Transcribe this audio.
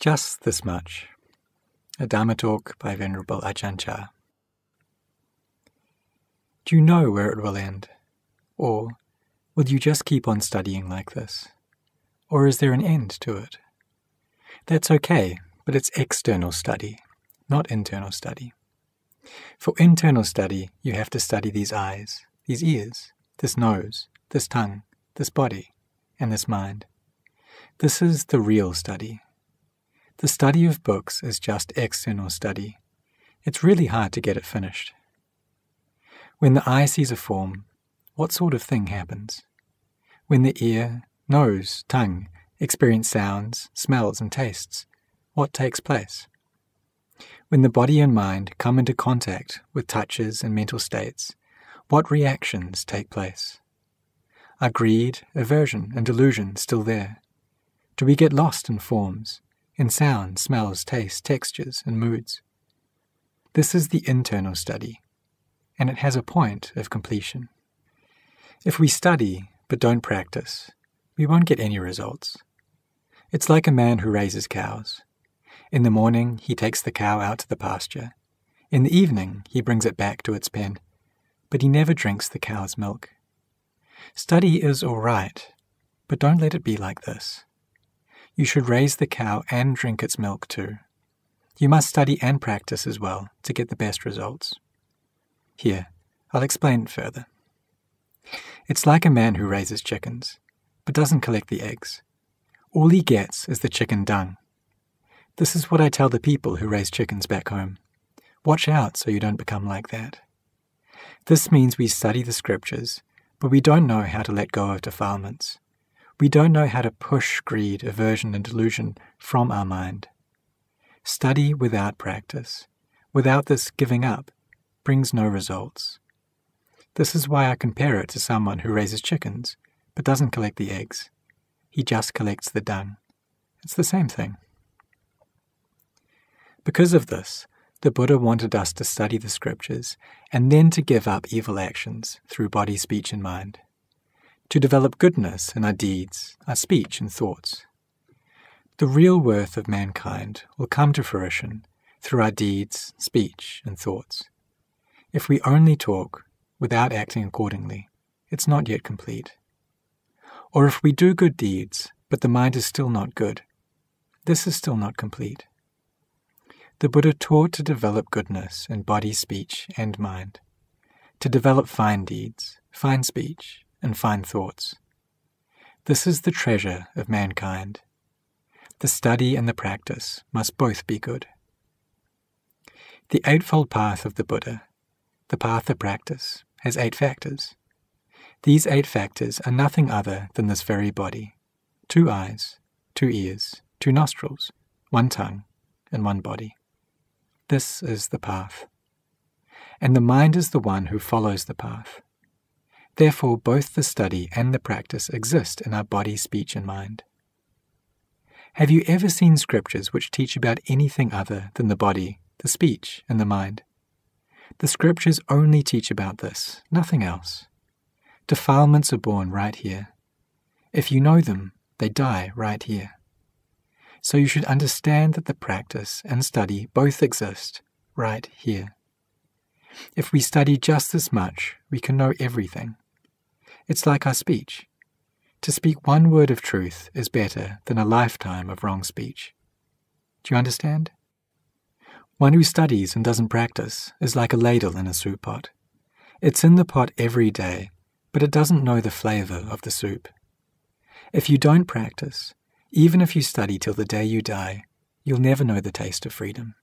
Just this much. A Dharma talk by Venerable Ajahn Chah. Do you know where it will end? Or will you just keep on studying like this? Or is there an end to it? That's okay, but it's external study, not internal study. For internal study, you have to study these eyes, these ears, this nose, this tongue, this body, and this mind. This is the real study. The study of books is just external study. It's really hard to get it finished. When the eye sees a form, what sort of thing happens? When the ear, nose, tongue experience sounds, smells, and tastes, what takes place? When the body and mind come into contact with touches and mental states, what reactions take place? Are greed, aversion, and delusion still there? Do we get lost in forms, in sounds, smells, tastes, textures, and moods? This is the internal study, and it has a point of completion. If we study but don't practice, we won't get any results. It's like a man who raises cows. In the morning, he takes the cow out to the pasture. In the evening, he brings it back to its pen, but he never drinks the cow's milk. Study is all right, but don't let it be like this. You should raise the cow and drink its milk too. You must study and practice as well to get the best results. Here, I'll explain it further. It's like a man who raises chickens, but doesn't collect the eggs. All he gets is the chicken dung. This is what I tell the people who raise chickens back home. Watch out so you don't become like that. This means we study the scriptures, but we don't know how to let go of defilements. We don't know how to push greed, aversion, and delusion from our mind. Study without practice, without this giving up, brings no results. This is why I compare it to someone who raises chickens but doesn't collect the eggs. He just collects the dung. It's the same thing. Because of this, the Buddha wanted us to study the scriptures and then to give up evil actions through body, speech, and mind to develop goodness in our deeds, our speech, and thoughts. The real worth of mankind will come to fruition through our deeds, speech, and thoughts. If we only talk without acting accordingly, it's not yet complete. Or if we do good deeds, but the mind is still not good, this is still not complete. The Buddha taught to develop goodness in body, speech, and mind, to develop fine deeds, fine speech, and fine thoughts. This is the treasure of mankind. The study and the practice must both be good. The Eightfold Path of the Buddha, the path of practice, has eight factors. These eight factors are nothing other than this very body two eyes, two ears, two nostrils, one tongue, and one body. This is the path. And the mind is the one who follows the path. Therefore, both the study and the practice exist in our body, speech, and mind. Have you ever seen scriptures which teach about anything other than the body, the speech, and the mind? The scriptures only teach about this, nothing else. Defilements are born right here. If you know them, they die right here. So you should understand that the practice and study both exist right here. If we study just as much, we can know everything. It's like our speech. To speak one word of truth is better than a lifetime of wrong speech. Do you understand? One who studies and doesn't practice is like a ladle in a soup pot. It's in the pot every day, but it doesn't know the flavor of the soup. If you don't practice, even if you study till the day you die, you'll never know the taste of freedom.